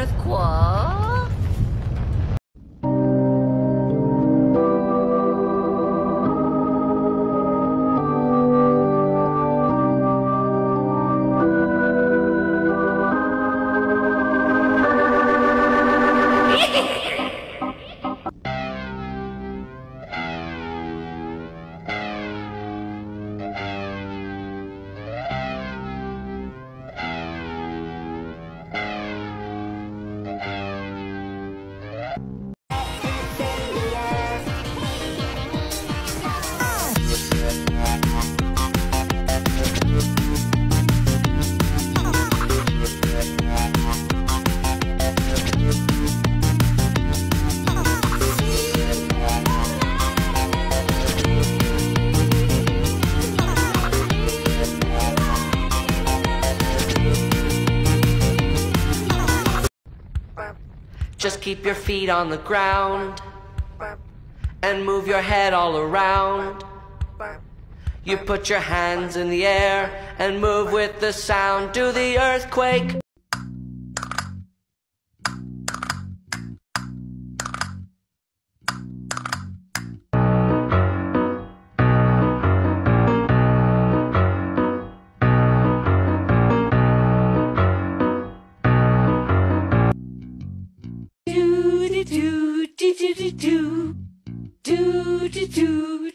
Do keep your feet on the ground and move your head all around. You put your hands in the air and move with the sound. Do the earthquake.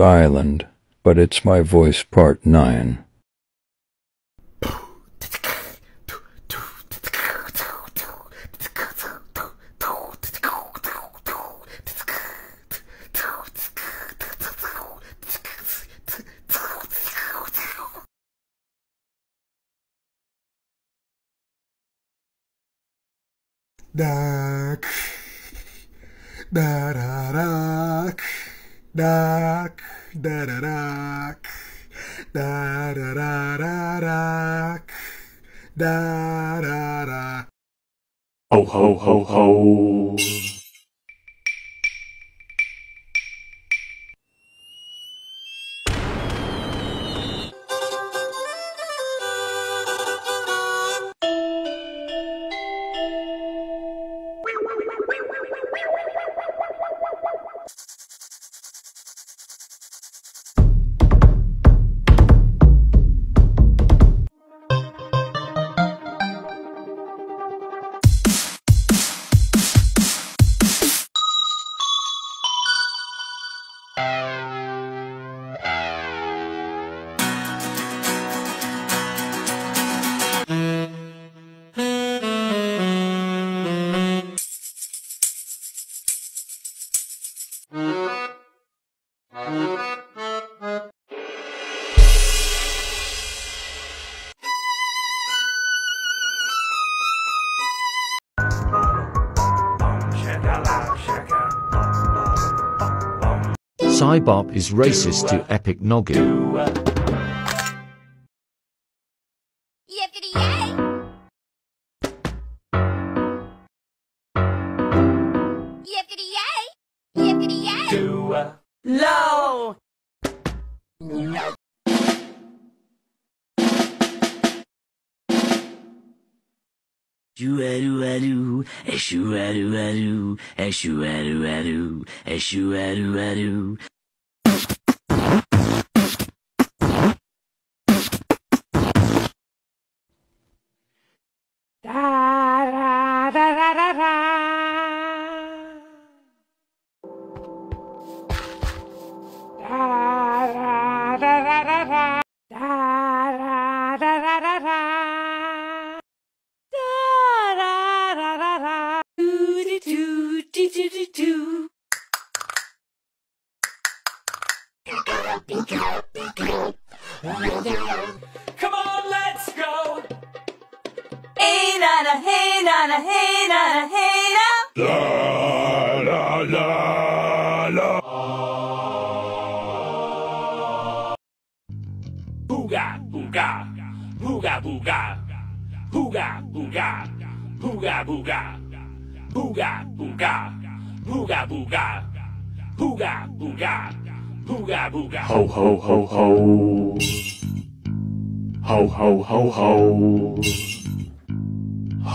Island, but it's my voice part 9. Dak. Da da dak. Dak. Da da dak. Da da da da dak. Da da da. Ho ho ho ho. Cybop is racist to Epic Noggin. Shoo-a-doo-a-doo, a shoo-a-doo-a-doo, Hey nana, hey nana, hey nana, hey na. Booga booga, booga booga, booga booga, booga booga, booga booga, booga booga, booga booga, booga booga. Ho ho ho ho. Ho ho ho ho.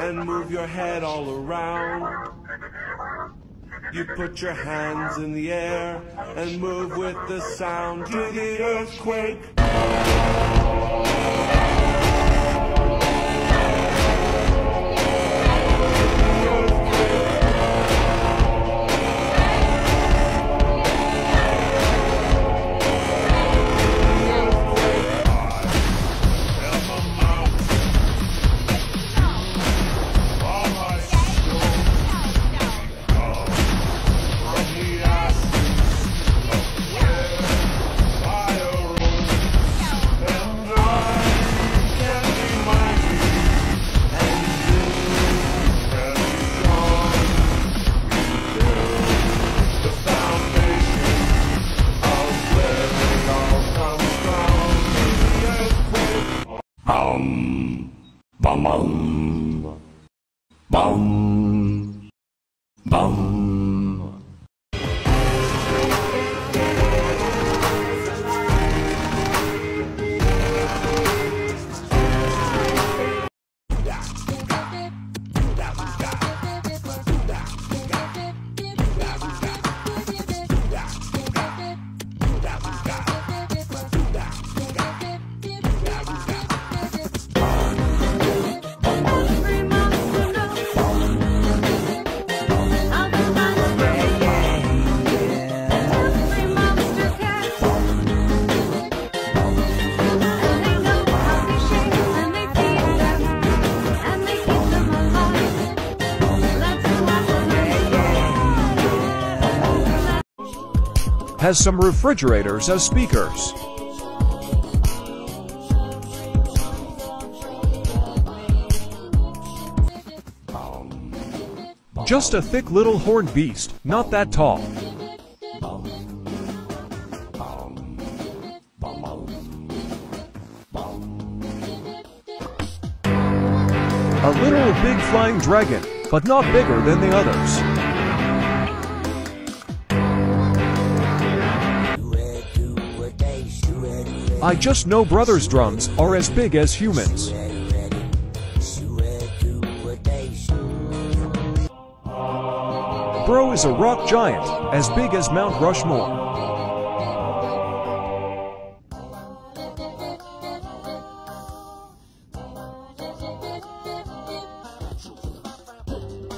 And move your head all around. You put your hands in the air and move with the sound. Do the earthquake. Has some refrigerators as speakers. Just a thick little horned beast, not that tall. A little big flying dragon, but not bigger than the others. I just know brothers' drums are as big as humans. Bro is a rock giant, as big as Mount Rushmore.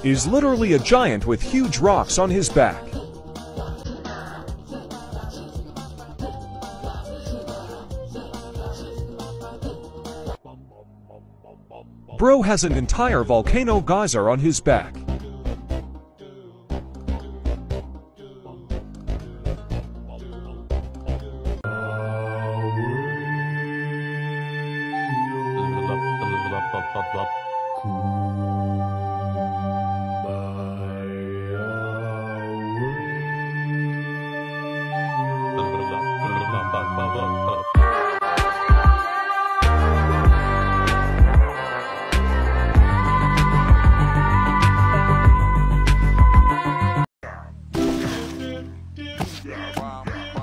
Is literally a giant with huge rocks on his back. Bro has an entire volcano geyser on his back.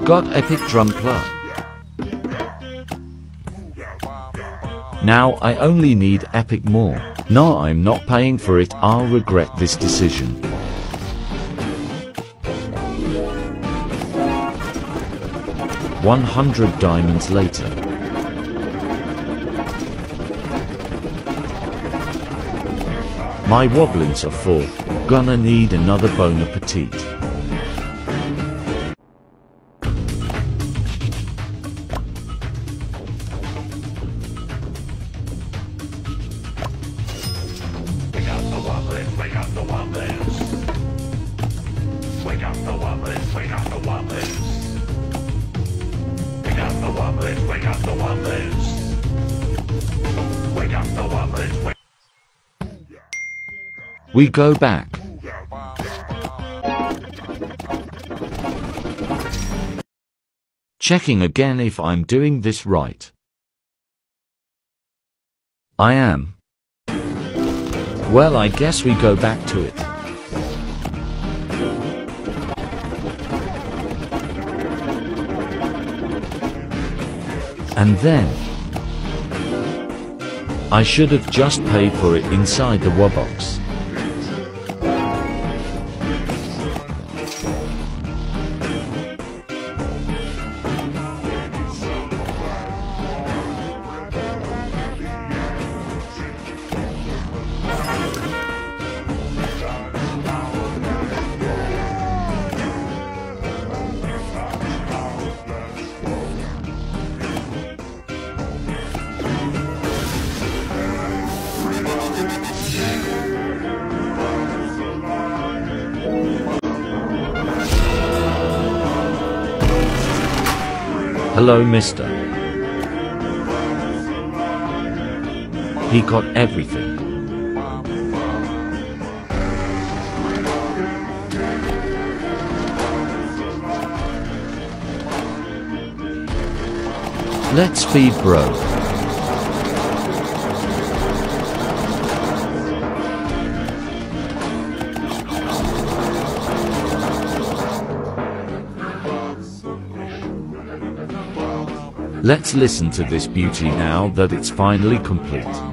Got Epic Drumpler. Now I only need Epic more. No, I'm not paying for it. I'll regret this decision. One hundred diamonds later. My Wublins are full. Gonna need another Bona-Petite. Wake up the. Wake up the We go back. Checking again if I'm doing this right. I am. Well, I guess we go back to it. And then, I should have just paid for it inside the Wubbox. Hello, mister. He got everything. Let's feed bro. Let's listen to this beauty now that it's finally complete.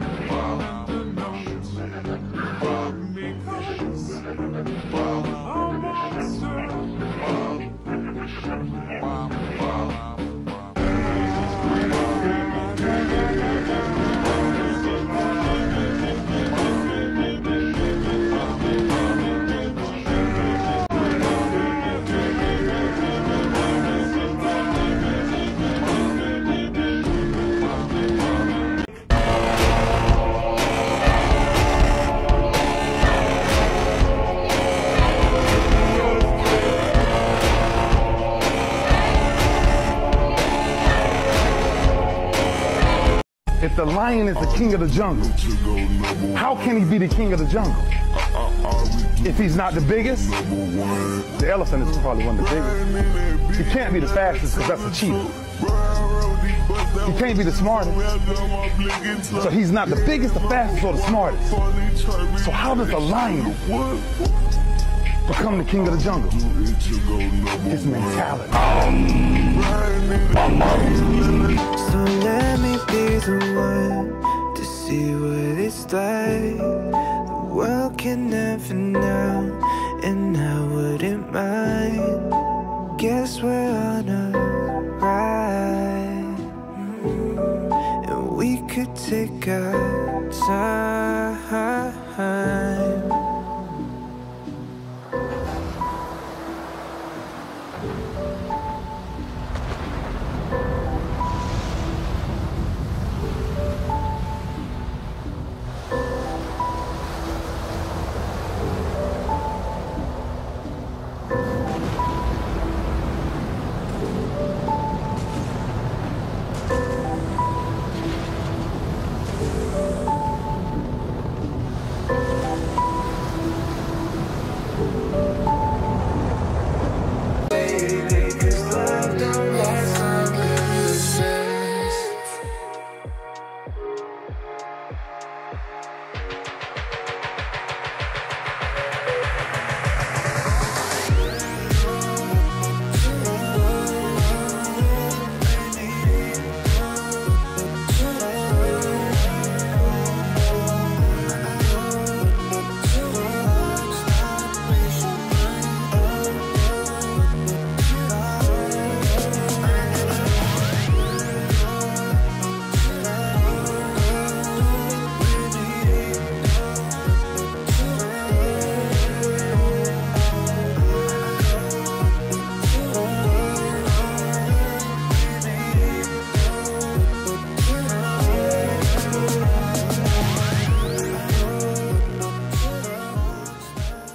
Lion is the king of the jungle, how can he be the king of the jungle? If he's not the biggest, the elephant is probably one of the biggest. He can't be the fastest because that's a cheetah. He can't be the smartest. So he's not the biggest, the fastest, or the smartest. So how does a lion become the king of the jungle. His mentality. So let me be the one to see what it's like. The world can never know, and I wouldn't mind. Guess we're on a ride, mm-hmm. and we could take our time.